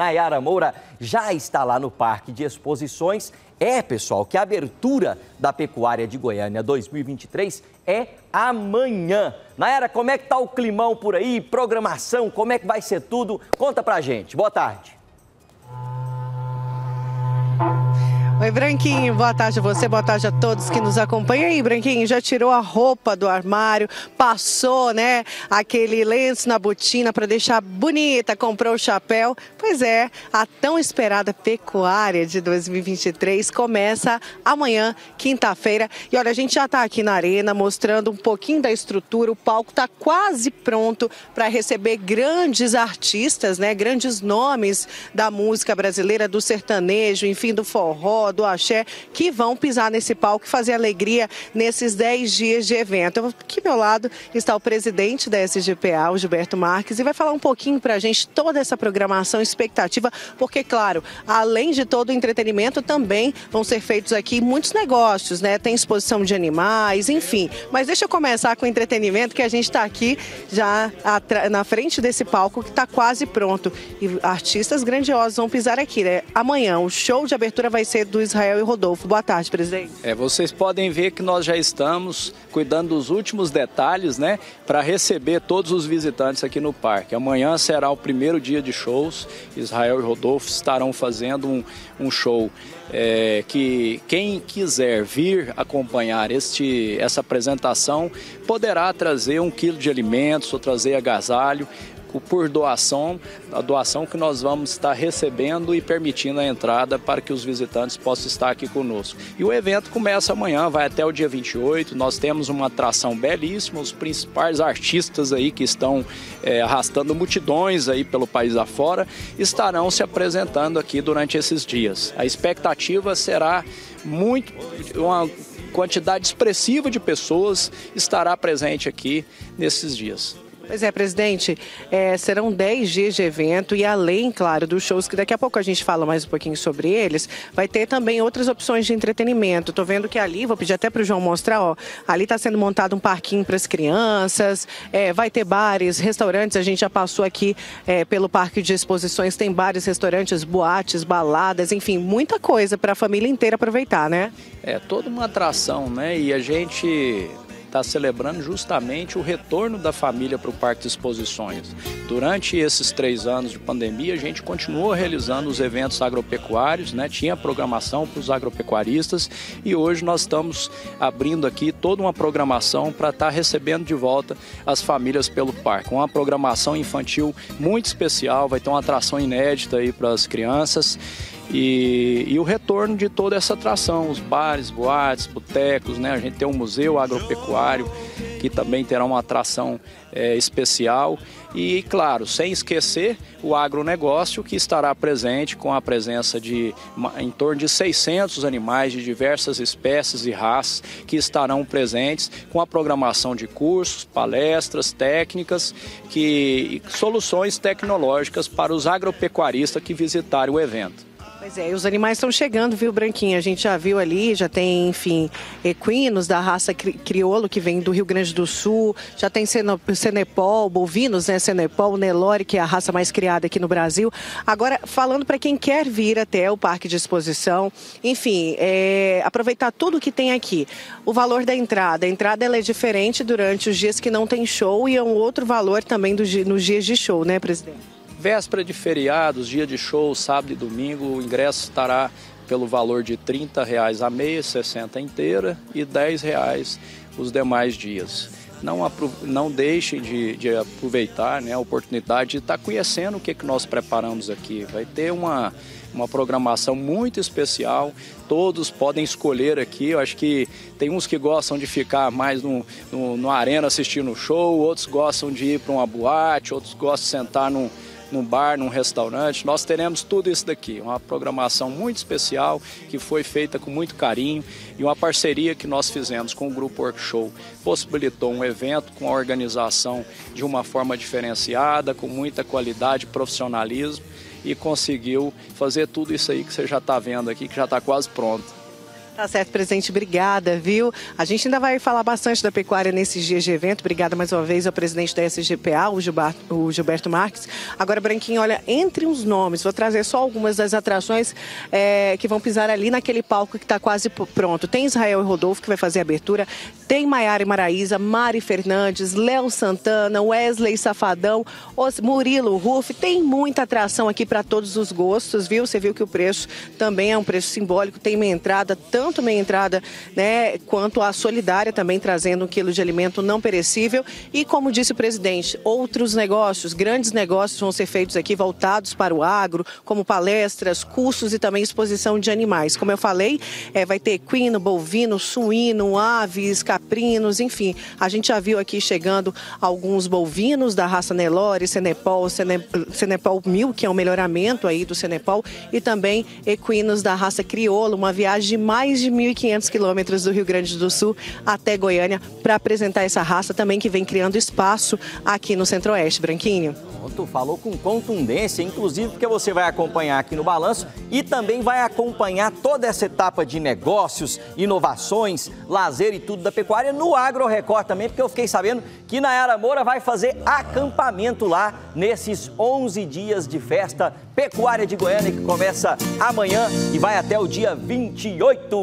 Nayara Moura já está lá no Parque de Exposições. É, pessoal, que a abertura da Pecuária de Goiânia 2023 é amanhã. Nayara, como é que tá o climão por aí? Programação, como é que vai ser tudo? Conta pra gente. Boa tarde. Oi, Branquinho, boa tarde a você, boa tarde a todos que nos acompanham. aí, Branquinho, já tirou a roupa do armário, passou, né, aquele lenço na botina para deixar bonita, comprou o chapéu. Pois é, a tão esperada pecuária de 2023 começa amanhã, quinta-feira. E olha, a gente já está aqui na arena mostrando um pouquinho da estrutura, o palco está quase pronto para receber grandes artistas, né, grandes nomes da música brasileira, do sertanejo, enfim, do forró, do axé, que vão pisar nesse palco e fazer alegria nesses 10 dias de evento. Aqui ao meu lado está o presidente da SGPA, o Gilberto Marques, e vai falar um pouquinho para a gente toda essa programação, expectativa, porque, claro, além de todo o entretenimento, também vão ser feitos aqui muitos negócios, né? Tem exposição de animais, enfim. Mas deixa eu começar com o entretenimento, que a gente está aqui já na frente desse palco que está quase pronto. E artistas grandiosos vão pisar aqui, né? Amanhã, o show de abertura vai ser do Israel e Rodolfo. Boa tarde, presidente. É, vocês podem ver que nós já estamos cuidando dos últimos detalhes, né, para receber todos os visitantes aqui no parque. Amanhã será o primeiro dia de shows. Israel e Rodolfo estarão fazendo um, um show é, que quem quiser vir acompanhar este, essa apresentação poderá trazer um quilo de alimentos ou trazer agasalho por doação, a doação que nós vamos estar recebendo e permitindo a entrada para que os visitantes possam estar aqui conosco. E o evento começa amanhã, vai até o dia 28. Nós temos uma atração belíssima, os principais artistas aí que estão é, arrastando multidões aí pelo país afora estarão se apresentando aqui durante esses dias. A expectativa será muito uma quantidade expressiva de pessoas estará presente aqui nesses dias. Pois é, presidente, é, serão 10 dias de evento e além, claro, dos shows, que daqui a pouco a gente fala mais um pouquinho sobre eles, vai ter também outras opções de entretenimento. Estou vendo que ali, vou pedir até para o João mostrar, ó, ali está sendo montado um parquinho para as crianças, é, vai ter bares, restaurantes, a gente já passou aqui é, pelo parque de exposições, tem bares, restaurantes, boates, baladas, enfim, muita coisa para a família inteira aproveitar, né? É toda uma atração, né? E a gente está celebrando justamente o retorno da família para o Parque de Exposições. Durante esses três anos de pandemia, a gente continuou realizando os eventos agropecuários, né? tinha programação para os agropecuaristas e hoje nós estamos abrindo aqui toda uma programação para estar tá recebendo de volta as famílias pelo parque. Uma programação infantil muito especial, vai ter uma atração inédita aí para as crianças e, e, o retorno de toda essa atração, os bares, boates, botecos, né? A gente tem um museu agropecuário que também terá uma atração é, especial e, claro, sem esquecer o agronegócio que estará presente com a presença de em torno de 600 animais de diversas espécies e raças que estarão presentes com a programação de cursos, palestras, técnicas, que soluções tecnológicas para os agropecuaristas que visitarem o evento. Pois é, os animais estão chegando, viu, Branquinha? A gente já viu ali, já tem, enfim, equinos da raça cri que vem do Rio Grande do Sul, já tem Senepol, bovinos, né? Senepol, Nelore, que é a raça mais criada aqui no Brasil. Agora, falando para quem quer vir até o Parque de Exposição, enfim, é, aproveitar tudo que tem aqui. O valor da entrada, a entrada ela é diferente durante os dias que não tem show e é um outro valor também do, nos dias de show, né, presidente? Véspera de feriados, dia de show, sábado e domingo, o ingresso estará pelo valor de R$ reais a meia, 60 inteira e R$ reais os demais dias. Não, não deixem de, de aproveitar né, a oportunidade de estar tá conhecendo o que, que nós preparamos aqui. Vai ter uma, uma programação muito especial. Todos podem escolher aqui. Eu acho que tem uns que gostam de ficar mais no, no, no arena assistindo o show, outros gostam de ir para uma boate, outros gostam de sentar num num bar, num restaurante. Nós teremos tudo isso daqui, uma programação muito especial que foi feita com muito carinho e uma parceria que nós fizemos com o Grupo Workshow possibilitou um evento com a organização de uma forma diferenciada, com muita qualidade e profissionalismo e conseguiu fazer tudo isso aí que você já está vendo aqui, que já está quase pronto. Tá certo, presidente. Obrigada, viu? A gente ainda vai falar bastante da pecuária nesses dias de evento. Obrigada mais uma vez ao presidente da SGPA, o Gilberto, o Gilberto Marques. Agora, Branquinho, olha, entre os nomes, vou trazer só algumas das atrações é, que vão pisar ali naquele palco que está quase pronto. Tem Israel e Rodolfo, que vai fazer a abertura. Tem Maiara e Maraíza, Mari Fernandes, Léo Santana, Wesley Safadão, Murilo Ruff. Tem muita atração aqui para todos os gostos, viu? Você viu que o preço também é um preço simbólico. Tem meia entrada, tanto meia entrada, né, quanto a solidária também trazendo um quilo de alimento não perecível. E como disse o presidente, outros negócios, grandes negócios vão ser feitos aqui voltados para o agro, como palestras, cursos e também exposição de animais. Como eu falei, é, vai ter equino, bovino, suíno, aves, caprinos, enfim. A gente já viu aqui chegando alguns bovinos da raça Nelore, Senepol, Senepol Mil, que é um melhoramento aí do Senepol, e também equinos da raça Crioulo, uma viagem de mais de 1.500 quilômetros do Rio Grande do Sul até Goiânia para apresentar essa raça também que vem criando espaço aqui no Centro-Oeste, Branquinho. Falou com contundência, inclusive porque você vai acompanhar aqui no balanço e também vai acompanhar toda essa etapa de negócios, inovações, lazer e tudo da pecuária no Agro Record também, porque eu fiquei sabendo que Nayara Moura vai fazer acampamento lá nesses 11 dias de festa pecuária de Goiânia que começa amanhã e vai até o dia 28.